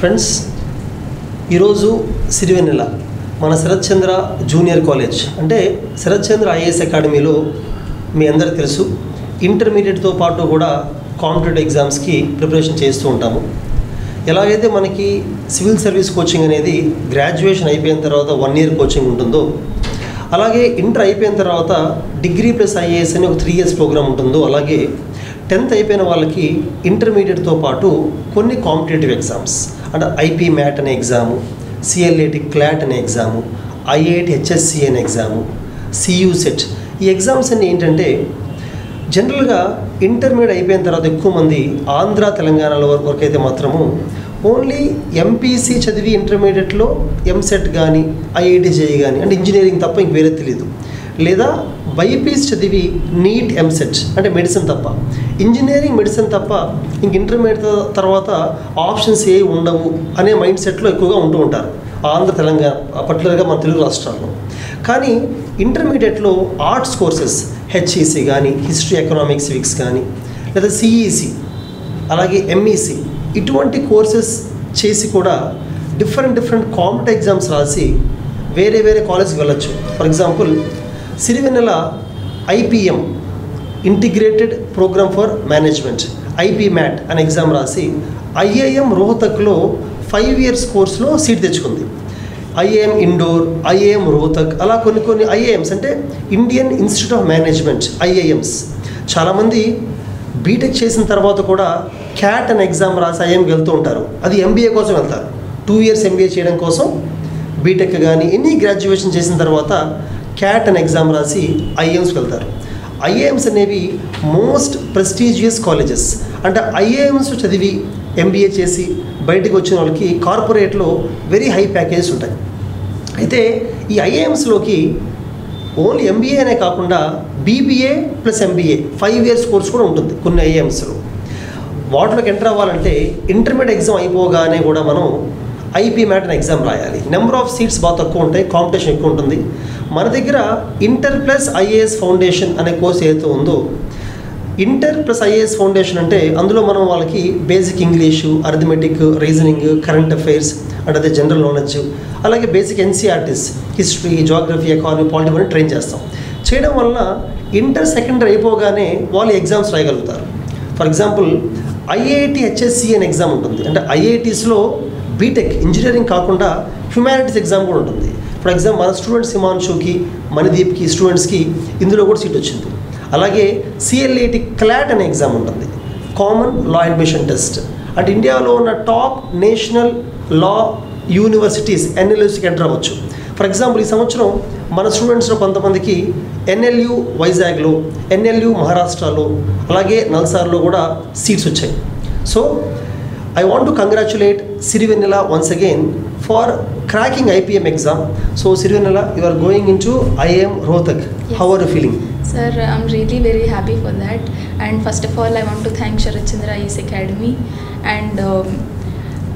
Friends ఈరోజు సిరివెన్నెల మన Sarath Chandra junior college. అంటే శరత్ చంద్ర ఐఏఎస్ అకాడమీలో మీ అందరికి తెలుసు ఇంటర్మీడియట్తో పాటు కూడా కాంపిటేటివ్ ఎగ్జామ్స్కి ప్రిపరేషన్ చేస్తూ ఉంటాము. ఎలాగైతే మనకి సివిల్ సర్వీస్ కోచింగ్ అనేది గ్రాడ్యుయేషన్ అయిపోయిన తర్వాత వన్ ఇయర్ కోచింగ్ ఉంటుందో అలాగే ఇంటర్ అయిపోయిన తర్వాత డిగ్రీ ప్లస్ ఐఏఎస్ అని ఒక త్రీ ఇయర్స్ ప్రోగ్రామ్ ఉంటుందో అలాగే టెన్త్ అయిపోయిన వాళ్ళకి ఇంటర్మీడియట్తో పాటు కొన్ని కాంపిటేటివ్ ఎగ్జామ్స్. అంటే ఐపీ మ్యాట్ అనే ఎగ్జాము సిఎల్ఏటి క్లాట్ అనే ఎగ్జాము ఐఐటి హెచ్ఎస్సి అనే ఎగ్జాము సియూ సెట్. ఈ ఎగ్జామ్స్ అన్ని ఏంటంటే జనరల్గా ఇంటర్మీడియట్ అయిపోయిన తర్వాత ఎక్కువ మంది ఆంధ్ర తెలంగాణలో వరకు వరకు అయితే మాత్రము ఓన్లీ ఎంపీసీ చదివి ఇంటర్మీడియట్లో ఎంసెట్ కానీ ఐఐటి చేయి కానీ అంటే ఇంజనీరింగ్ తప్ప ఇంక వేరే తెలియదు. లేదా బైపీస్ చదివి నీట్ ఎంసెట్ అంటే మెడిసిన్ తప్ప. ఇంజనీరింగ్ మెడిసిన్ తప్ప ఇంక ఇంటర్మీడియట్ తర్వాత ఆప్షన్స్ ఏ ఉండవు అనే మైండ్ సెట్లో ఎక్కువగా ఉంటూ ఉంటారు. ఆంధ్ర తెలంగాణ పర్టికులర్గా మన తెలుగు రాష్ట్రాల్లో. కానీ ఇంటర్మీడియట్లో ఆర్ట్స్ కోర్సెస్ హెచ్ఈసి కానీ హిస్టరీ ఎకనామిక్స్ సివిక్స్ కానీ లేదా సిఈసి అలాగే ఎంఈసి ఇటువంటి కోర్సెస్ చేసి కూడా డిఫరెంట్ డిఫరెంట్ కాంపిటేటివ్ ఎగ్జామ్స్ రాసి వేరే వేరే కాలేజ్కి వెళ్ళొచ్చు. For example Sirivennela IPM integrated programme for management IPMAT అనే ఎగ్జామ్ రాసి ఐఏఎం రోహతక్లో ఫైవ్ ఇయర్స్ కోర్స్లో సీట్ తెచ్చుకుంది. ఐఏఎం ఇండోర్ ఐఏఎం రోహతక్ అలా కొన్ని కొన్ని ఐఏఎంస్ అంటే Indian Institute of Management IIMs చాలామంది బీటెక్ చేసిన తర్వాత కూడా క్యాట్ అనే ఎగ్జామ్ రాసి ఐఏఎంకి వెళ్తూ ఉంటారు. అది ఎంబీఏ కోసం వెళ్తారు. టూ ఇయర్స్ ఎంబీఏ చేయడం కోసం బీటెక్ కానీ ఎనీ గ్రాడ్యుయేషన్ చేసిన తర్వాత క్యాట్ అనే ఎగ్జామ్ రాసి ఐఏఎమ్స్కి వెళ్తారు. ఐఏఎమ్స్ అనేవి మోస్ట్ ప్రెస్టీజియస్ కాలేజెస్ అంటే ఐఏఎమ్స్ చదివి ఎంబీఏ చేసి బయటకు వచ్చిన వాళ్ళకి కార్పొరేట్లో వెరీ హై ప్యాకేజెస్ ఉంటాయి. అయితే ఈ ఐఏఎమ్స్లోకి ఓన్లీ ఎంబీఏ అనే కాకుండా BBA plus MBA five years course కూడా ఉంటుంది కొన్ని ఐఏఎమ్స్లో వాటిలోకి ఎంటర్ అవ్వాలంటే ఇంటర్మీడియట్ ఎగ్జామ్ అయిపోగానే కూడా మనం ఐపీ మ్యాట్ ఎగ్జామ్ రాయాలి. నెంబర్ ఆఫ్ సీట్స్ బాగా తక్కువ ఉంటాయి కాంపిటీషన్ ఎక్కువ ఉంటుంది. మన దగ్గర ఇంటర్ ప్లస్ ఐఏఎస్ ఫౌండేషన్ అనే కోర్స్ ఏదైతే ఉందో ఇంటర్ ప్లస్ ఐఏఎస్ ఫౌండేషన్ అంటే అందులో మనం వాళ్ళకి basic English arithmetic reasoning current affairs అంటే అదే జనరల్ నాలెడ్జ్ అలాగే basic NCERTs history geography economy polity అని ట్రైన్ చేస్తాం. చేయడం వలన ఇంటర్ సెకండరీ అయిపోగానే వాళ్ళు ఎగ్జామ్స్ రాయగలుగుతారు. ఫర్ ఎగ్జాంపుల్ ఐఐటి హెచ్ఎస్సి అనే ఎగ్జామ్ ఉంటుంది. అంటే ఐఐటీస్లో బీటెక్ ఇంజనీరింగ్ కాకుండా హ్యుమానిటీస్ ఎగ్జామ్ కూడా ఉంటుంది. ఫర్ ఎగ్జాంపుల్ మన స్టూడెంట్స్ హిమాంశుకి మణిదీప్కి స్టూడెంట్స్కి ఇందులో కూడా సీట్ వచ్చింది. అలాగే సిఎల్ఏటి క్లాట్ అనే ఎగ్జామ్ ఉంటుంది కామన్ లా అడ్మిషన్ టెస్ట్ అంటే ఇండియాలో ఉన్న టాప్ నేషనల్ లా యూనివర్సిటీస్ ఎన్ఎల్యూస్కి ఎంటర్ అవ్వచ్చు. ఫర్ ఎగ్జాంపుల్ ఈ సంవత్సరం మన స్టూడెంట్స్లో కొంతమందికి ఎన్ఎల్యు వైజాగ్లో ఎన్ఎల్యు మహారాష్ట్రలో అలాగే నల్సార్లో కూడా సీట్స్ వచ్చాయి. So I want to congratulate Sirivennela once again for cracking IPM exam so Sirivennela you are going into IIM Rohtak how are you feeling Sir, I'm really very happy for that. And first of all, I want to thank Sharat Chandra IS Academy and um,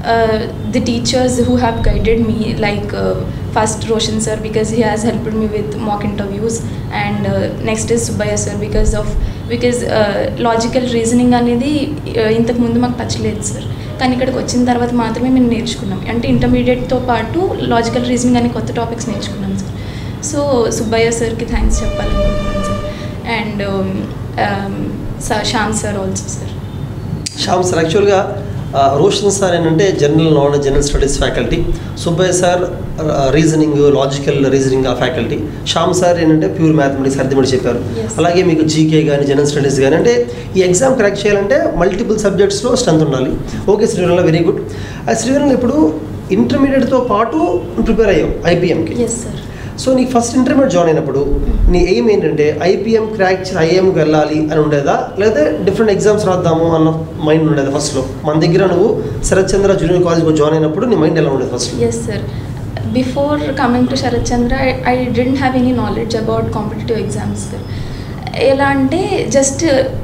uh, the teachers who have guided me, like uh, first Roshan sir because he has helped me with mock interviews, and uh, next is Subaya sir because of because uh, logical reasoning అనేది uh, ఇంతకు ముందు మాకు touch లేదు sir కానీ ఇక్కడికి వచ్చిన తర్వాత మాత్రమే మేము నేర్చుకున్నాం. అంటే ఇంటర్మీడియట్తో పాటు లాజికల్ రీజనింగ్ అనే కొత్త టాపిక్స్ నేర్చుకున్నాం సార్ సో సుబ్బయ్య సార్కి థ్యాంక్స్ చెప్పాలనుకుంటున్నాను sir and sir um, um, Shyam sir also sir Shyam sir యాక్చువల్గా రోషన్ సార్ ఏంటంటే general knowledge general studies faculty Subbaiah sir reasoning logical reasoning ఆ ఫ్యాకల్టీ శ్యామ్ సార్ ఏంటంటే ప్యూర్ మ్యాథమెటిక్స్ అర్థమెటిక్స్ చెప్పారు. అలాగే మీకు జీకే కానీ జనరల్ స్టడీస్ కానీ అంటే ఈ ఎగ్జామ్ క్రాక్ చేయాలంటే మల్టిపుల్ సబ్జెక్ట్స్లో స్ట్రెంత్ ఉండాలి. ఓకే శ్రీవరణ వెరీ గుడ్ ఆ శ్రీవరణ ఇప్పుడు ఇంటర్మీడియట్తో పాటు ప్రిపేర్ అయ్యాం ఐపీఎంకి సో నీకు ఫస్ట్ ఇంటర్మీడియట్ జాయిన్ అయినప్పుడు నీ ఎయిమ్ ఏంటంటే ఐపీఎం క్రాక్ చేసి ఐఏఎంకి వెళ్ళాలి అని ఉండేదా? లేదా డిఫరెంట్ ఎగ్జామ్స్ రాద్దాము అన్న మైండ్ ఉండేదా ఫస్ట్లో మన దగ్గర నువ్వు శరత్ చంద్ర జూనియర్ కాలేజ్కి జాయిన్ అయినప్పుడు నీ మైండ్ ఎలా ఉండేది first yes sir before coming to Sarath Chandra I didn't have any knowledge about competitive exams sir ఎలా అంటే జస్ట్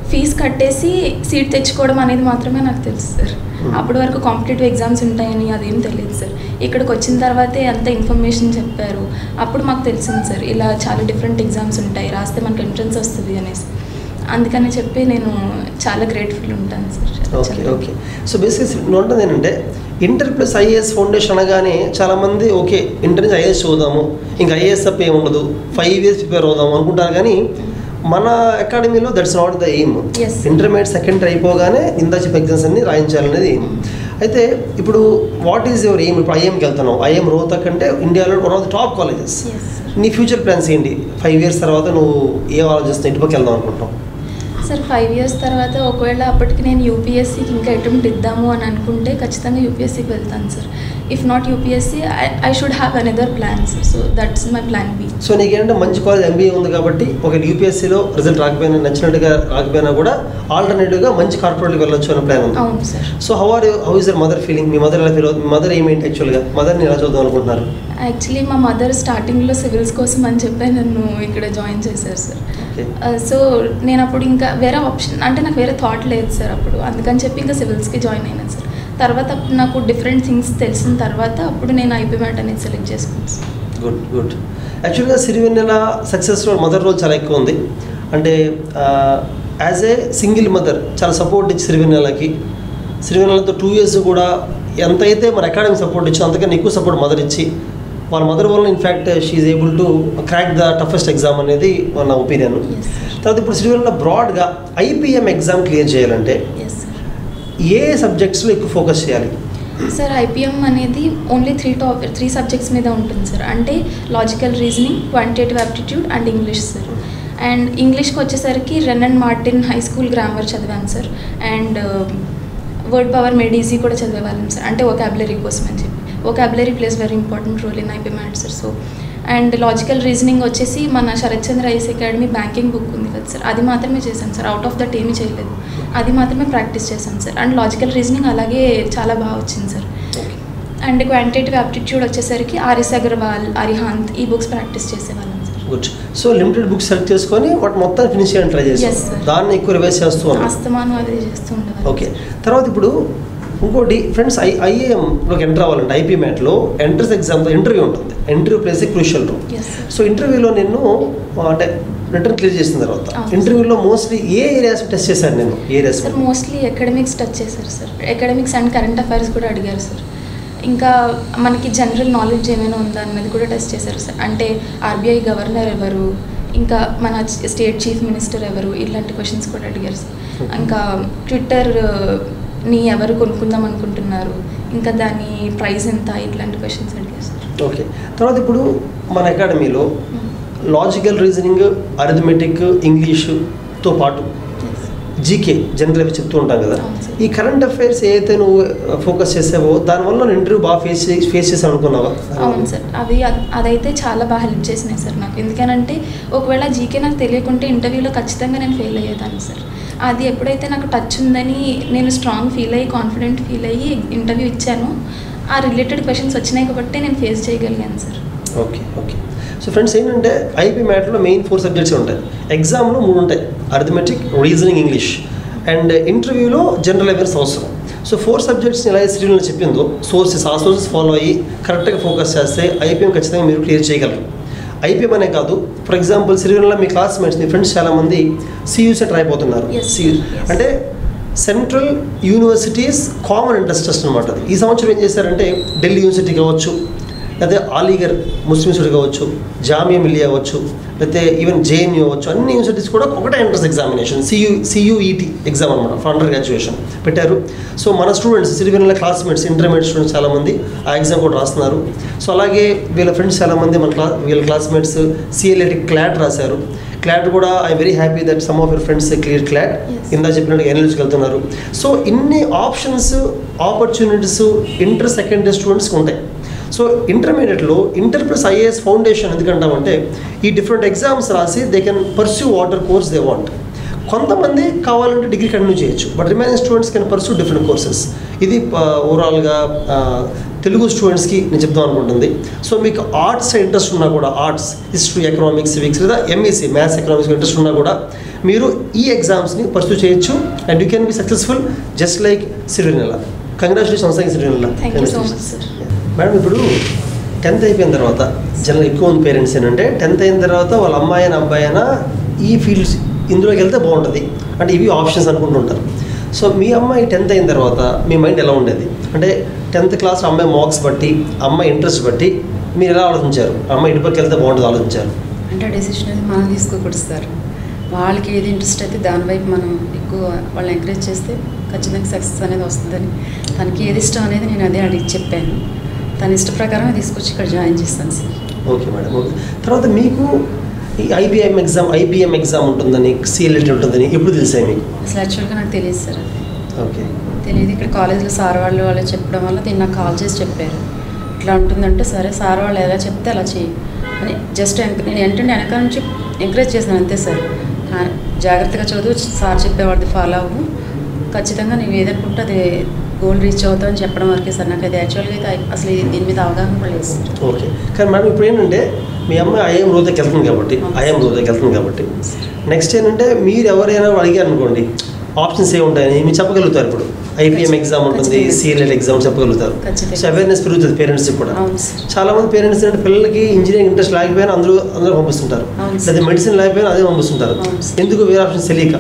ఫీజు కట్టేసి సీట్ తెచ్చుకోవడం అనేది మాత్రమే నాకు తెలుసు సార్ అప్పటి వరకు కాంపిటేటివ్ ఎగ్జామ్స్ ఉంటాయని అదేం తెలియదు సార్. ఇక్కడికి వచ్చిన తర్వాతే అంత ఇన్ఫర్మేషన్ చెప్పారు. అప్పుడు మాకు తెలిసింది సార్ ఇలా చాలా డిఫరెంట్ ఎగ్జామ్స్ ఉంటాయి రాస్తే మనకు ఎంట్రన్స్ వస్తుంది అనేసి. అందుకని చెప్పి నేను చాలా గ్రేట్ఫుల్ ఉంటాను sir. Okay okay so basics ఉంటుంది ఏంటంటే ఇంటర్ ప్లస్ ఐఏఎస్ ఫౌండేషన్ అనగానే చాలామంది ఓకే ఇంటర్ నుంచి ఐఏఎస్ చదువుదాము ఇంకా ఐఏఎస్ తప్ప ఏమి ఉండదు ఫైవ్ ఇయర్స్ ప్రిపేర్ అవుదాము అనుకుంటారు కానీ మన అకాడమీలో that's not the aim. Intermediate second అయిపోగానే ఇందా చెప్పి ఎగ్జామ్స్ అన్ని రాయించాలనేది ఎయిమ్ అయితే ఇప్పుడు వాట్ ఈజ్ యువర్ ఎయిమ్ ఇప్పుడు ఐఎంకి వెళ్తున్నావు ఐఎం రోహతక్ అంటే ఇండియాలో one of the top colleges. నీ ఫ్యూచర్ ప్లాన్స్ ఏంటి? ఫైవ్ ఇయర్స్ తర్వాత నువ్వు ఏం ఆలోచిస్తున్నావు? ఇటుపక్క వెళ్దాం అనుకుంటున్నావు. సార్ ఫైవ్ ఇయర్స్ తర్వాత ఒకవేళ అప్పటికి నేను యూపీఎస్సీకి ఇంకా అటెంప్ట్ ఇద్దాము అని అనుకుంటే ఖచ్చితంగా యూపీఎస్సీకి వెళ్తాను sir. If not UPSC I should have another plan sir so that's my plan B so నీకేంటంటే మంచి కాలేజ్ ఎంబీఏ ఉంది కాబట్టి ఒక యూపీఎస్సీలో రిజల్ట్ రాకపోయినా నచ్చినట్టుగా రాకపోయినా కూడా ఆల్టర్నేటివ్గా మంచి కార్పొరేట్కి వెళ్ళొచ్చు అనే ప్లాన్ ఉంది. అవును sir. So how are how is your mother feeling me mother ఎలా ఫీల్ అవుతుంది మీ మదర్ ఏమేంటి యాక్చువల్గా మదర్ని ఎలా చూద్దాం అనుకుంటున్నారు? యాక్చువల్లీ మా మదర్ స్టార్టింగ్లో సివిల్స్ కోసం అని చెప్పి నన్ను ఇక్కడ జాయిన్ చేశారు సార్ సో నేను అప్పుడు ఇంకా వేరే ఆప్షన్ అంటే నాకు వేరే థాట్ లేదు సార్ అప్పుడు. అందుకని చెప్పి ఇంకా సివిల్స్కి జాయిన్ అయినాను సార్. తర్వాత నాకు డిఫరెంట్ థింగ్స్ తెలిసిన తర్వాత అప్పుడు నేను ఐపీ మ్యాట్ అనేది సెలెక్ట్ చేసుకున్నాను సార్ గుడ్ గుడ్ యాక్చువల్గా సిరివెన్నెల సక్సెస్లో మదర్ రోల్ చాలా ఎక్కువ ఉంది. అంటే యాజ్ ఏ సింగిల్ మదర్ చాలా సపోర్ట్ ఇచ్చి సిరివెన్నెలకి సిరివెన్నెలతో టూ ఇయర్స్ కూడా ఎంతైతే మన అకాడమీ సపోర్ట్ ఇచ్చో అంతకన్నా ఎక్కువ సపోర్ట్ మదర్ ఇచ్చి వాళ్ళ మదర్ వల్ల in fact she able to crack the toughest exam అనేది నా ఒపీనియన్. తర్వాత ఇప్పుడు సిరివెన్నెల బ్రాడ్గా ఐపీఎం ఎగ్జామ్ క్లియర్ చేయాలంటే ఏ సబ్జెక్ట్స్లో ఎక్కువ ఫోకస్ చేయాలి? సార్ ఐపీఎం అనేది only three top three subjects మీద ఉంటుంది సార్ అంటే logical reasoning quantitative aptitude and English sir and ఇంగ్లీష్కి వచ్చేసరికి Wren and Martin high school grammar చదివాను sir and word power made easy కూడా చదివేవాళ్ళం సార్ అంటే ఒకాబులరీ కోసం అని చెప్పి. Vocabulary plays very important role in IPMAT sir so and logical reasoning వచ్చేసి మన Sharath Chandra IS academy banking book ఉంది కదా సార్ అది మాత్రమే చేశాను సార్ అవుట్ ఆఫ్ దట్ ఏమీ చేయలేదు. అది మాత్రమే ప్రాక్టీస్ చేశాను సార్ అండ్ లాజికల్ రీజనింగ్ అలాగే చాలా బాగా వచ్చింది సార్ అండ్ క్వాంటిటేటివ్ యాప్టిట్యూడ్ వచ్చేసరికి ఆర్ఎస్ అగర్వాల్ అరిహాంత్ ఈ బుక్స్ ప్రాక్టీస్ చేసేవాళ్ళం sir good so limited books select చేసుకొని వాటి మొత్తం ఫినిష్ చేయడానికి ట్రై చేస్తాం. దాన్ని ఎక్కువ రివైజ్ చేస్తూ అస్తమానం అదే చేస్తూ ఓకే తర్వాత ఇప్పుడు ఇంకోటి ఫ్రెండ్స్ ఐ ఐఏఎంలోకి ఎంటర్ అవ్వాలంటే ఐపీ మ్యాట్లో ఎంట్రన్స్ ఎగ్జామ్తో ఇంటర్వ్యూ ఉంటుంది. Interview plays crucial sir. So ఇంటర్వ్యూలో నేను అంటే రిటర్న్ క్లియర్ చేసిన తర్వాత. ఇంటర్వ్యూలో మోస్ట్లీ ఏ ఏరియాస్ టెస్ట్ చేశాను నేను areas sir mostly academics touch చేశారు sir academics and current affairs కూడా అడిగారు సార్ ఇంకా మనకి జనరల్ నాలెడ్జ్ ఏమైనా ఉందా అన్నది కూడా టెస్ట్ చేశారు సార్ అంటే ఆర్బీఐ గవర్నర్ ఎవరు? ఇంకా మన స్టేట్ చీఫ్ మినిస్టర్ ఎవరు? ఇలాంటి క్వశ్చన్స్ కూడా అడిగారు సార్ ఇంకా ట్విట్టర్ ని ఎవరు కొనుక్కుందాం అనుకుంటున్నారు? ఇంకా దాని ప్రైస్ ఎంత? ఇట్లాంటి క్వశ్చన్స్ అడిగారు సార్. ఓకే. తర్వాత ఇప్పుడు మన అకాడమీలో లాజికల్ రీజనింగ్ అరిథమెటిక్ ఇంగ్లీషుతో పాటు. జీకే జనరల్ అవి చెప్తూ ఉంటాం కదా. ఈ కరెంట్ అఫైర్స్ ఏదైతే నువ్వు ఫోకస్ చేసావో దానివల్ల ఇంటర్వ్యూ బాగా ఫేస్ ఫేస్ చేసాను అనుకున్నావా అవును సార్. అవి అద్- అదైతే చాలా బాగా హెల్ప్ చేసినాయి సార్ నాకు. ఎందుకనంటే ఒకవేళ జీకే నాకు తెలియకుంటే ఇంటర్వ్యూలో ఖచ్చితంగా నేను ఫెయిల్ అయ్యేదాన్ని సార్. అది ఎప్పుడైతే నాకు టచ్ ఉందని నేను స్ట్రాంగ్ ఫీల్ అయ్యి కాన్ఫిడెంట్ ఫీల్ అయ్యి ఇంటర్వ్యూ ఇచ్చాను ఆ రిలేటెడ్ క్వశ్చన్స్ వచ్చినాయి కాబట్టి నేను ఫేస్ చేయగలిగాను sir okay okay so friends ఏంటంటే ఐపీ మ్యాటర్లో మెయిన్ ఫోర్ సబ్జెక్ట్స్ ఉంటాయి. ఎగ్జామ్లో మూడు ఉంటాయి. అర్థమెటిక్ రీజనింగ్ ఇంగ్లీష్ అండ్ ఇంటర్వ్యూలో జనరల్ అవేర్స్ అవసరం. సో ఫోర్ సబ్జెక్ట్స్ని ఎలా శ్రీలో చెప్పిందో సోర్సెస్ ఆ సోర్సెస్ ఫాలో అయ్యి కరెక్ట్గా ఫోకస్ చేస్తే ఐపీఎం ఖచ్చితంగా మీరు క్లియర్ చేయగలరు. ఐపీఎం అనే కాదు ఫర్ ఎగ్జాంపుల్ శ్రీలో మీ క్లాస్మేట్స్ మీ ఫ్రెండ్స్ చాలామంది సియూసెట్ రాయిపోతున్నారు Yes, సియూ. అంటే central universities common entrance test అనమాట అది. ఈ సంవత్సరం ఏం చేశారంటే ఢిల్లీ యూనివర్సిటీ కావచ్చు లేకపోతే అలీగర్ ముస్లిం యూనివర్సిటీ కావచ్చు జామియా మిలియా అవ్వచ్చు లేకపోతే ఈవెన్ జేఎన్యూ అవ్వచ్చు అన్ని యూనివర్సిటీస్ కూడా ఒకటే entrance examination CU CUET exam అనమాట ఫర్ అండర్ గ్రాడ్యుయేషన్ పెట్టారు. సో మన students Sirivennela classmates intermediate students చాలామంది ఆ ఎగ్జామ్ కూడా రాస్తున్నారు. సో అలాగే వీళ్ళ ఫ్రెండ్స్ చాలామంది మన క్లా వీళ్ళ క్లాస్మేట్స్ సిఎల్ఏటి క్లాట్ రాశారు. క్లాట్ కూడా I very happy that some of your friends clear CLAT. ఇందా చెప్పినట్టు ఎన్ఎల్స్కి వెళ్తున్నారు. సో ఇన్ని ఆప్షన్స్ ఆపర్చునిటీస్ ఇంటర్ సెకండరీ స్టూడెంట్స్కి ఉంటాయి. సో ఇంటర్మీడియట్లో ఇంటర్ ప్లస్ ఐఏఎస్ ఫౌండేషన్ ఎందుకంటామంటే ఈ డిఫరెంట్ ఎగ్జామ్స్ రాసి they can pursue whatever course they want కొంతమంది కావాలంటే డిగ్రీ కంటిన్యూ చేయొచ్చు but remaining students can pursue different courses. ఇది ఓవరాల్గా తెలుగు స్టూడెంట్స్కి నేను చెప్దాం అనుకుంటుంది. సో మీకు ఆర్ట్స్ ఇంట్రెస్ట్ ఉన్నా కూడా ఆర్ట్స్ హిస్టరీ ఎకనామిక్స్ సివిక్స్ లేదా ఎంఈసీ మ్యాథ్స్ ఎకనామిక్స్ ఇంట్రెస్ట్ ఉన్నా కూడా మీరు ఈ ఎగ్జామ్స్ని పర్సూ చేయొచ్చు and you can be successful just like Sirivennela. Congratulations Sirivennela. Madam ఇప్పుడు టెన్త్ అయిపోయిన తర్వాత జనరల్ ఎక్కువ మంది పేరెంట్స్ ఏంటంటే టెన్త్ అయిన తర్వాత వాళ్ళ అమ్మాయి అయినా అబ్బాయి అయినా ఈ ఫీల్డ్స్ ఇందులోకి వెళ్తే బాగుంటుంది. అంటే ఇవి ఆప్షన్స్ అనుకుంటుంటారు సో మీ అమ్మాయి టెన్త్ అయిన తర్వాత మీ మైండ్ ఎలా ఉండేది? అంటే టెన్త్ క్లాస్ అమ్మాయి మార్క్స్ బట్టి అమ్మాయి ఇంట్రెస్ట్ బట్టి మీరు ఎలా ఆలోచించారు? అమ్మాయి ఇటుపక్క వెళ్తే బాగుంటుంది ఆలోచించారు. అంటే ఆ డెసిషన్ అనేది మనం తీసుకోకూడదు సార్. వాళ్ళకి ఏది ఇంట్రెస్ట్ అయితే దాని వైపు మనం ఎక్కువ వాళ్ళని ఎంకరేజ్ చేస్తే ఖచ్చితంగా సక్సెస్ అనేది వస్తుందని. తనకి ఏది ఇష్టం అనేది నేను అదే అడిగి చెప్పాను. తన ఇష్ట ప్రకారం తీసుకొచ్చి ఇక్కడ జాయిన్ చేస్తాను సార్. Okay madam. ఓకే. తర్వాత మీకు ఈ ఐబిఎం ఎగ్జామ్ ఐబిఎం ఎగ్జామ్ ఉంటుందని సిఎల్ఎట్ ఉంటుందని ఎప్పుడు తెలిసాయి మీకు? అసలు యాక్చువల్గా నాకు తెలియదు సార్ అది. ఓకే. తెలియదు ఇక్కడ కాలేజీలో సార్ వాళ్ళు వాళ్ళు చెప్పడం వల్ల దీన్ని నాకు కాల్ చేసి చెప్పారు. ఇట్లా ఉంటుందంటే సరే సార్ వాళ్ళు ఎలా చెప్తే అలా చెయ్యి. అని జస్ట్ నేను ఏంటంటే వెనక నుంచి ఎంకరేజ్ చేశాను అంతే సార్. జాగ్రత్తగా చదువు సార్ చెప్పేవాడిది ఫాలో అవ్వు. ఖచ్చితంగా నువ్వు ఏదనుకుంటే అది గోల్ రీచ్ అవుతావు అని చెప్పడం వరకే సార్. నాకు అది యాక్చువల్గా అయితే అసలు దీని మీద అవగాహన కూడా లేదు సార్. ఓకే. కానీ మేడం ఇప్పుడు ఏంటంటే మీ అమ్మాయి ఐఎం రోజుకి వెళ్తుంది కాబట్టి ఐఎం రోజుకి వెళ్తుంది కాబట్టి. నెక్స్ట్ ఏంటంటే మీరు ఎవరైనా అడిగారు అనుకోండి ఆప్షన్స్ ఏ ఉంటాయని మీరు చెప్పగలుగుతారు ఇప్పుడు. ఐపీఎం ఎగ్జామ్ ఉంటుంది. సిఎల్ఎల్ ఎగ్జామ్ చెప్పగలుగుతారు. సో అవేర్నెస్ పెరుగుతుంది పేరెంట్స్కి కూడా చాలా మంది పేరెంట్స్ ఏంటంటే పిల్లలకి ఇంజనీరింగ్ ఇంట్రెస్ట్ లేకపోయినా అందరూ అందరూ పంపిస్తుంటారు. లేదా మెడిసిన్ లేకపోయినా అదే పంపిస్తుంటారు. ఎందుకు వేరే ఆప్షన్స్ తెలియక.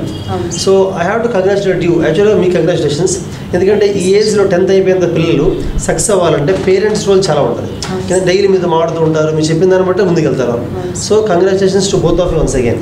So I have to congratulate you యాక్చువల్గా మీ కంగ్రాచులేషన్స్ ఎందుకంటే ఈ ఏజ్లో టెన్త్ అయిపోయిన పిల్లలు సక్సెస్ అవ్వాలంటే పేరెంట్స్ రోల్ చాలా ఉంటుంది. కానీ డైలీ మీద మాడుతూ ఉంటారు మీరు చెప్పిన దాన్ని బట్టి ముందుకు వెళ్తారు అవును. So congratulations to both of you once again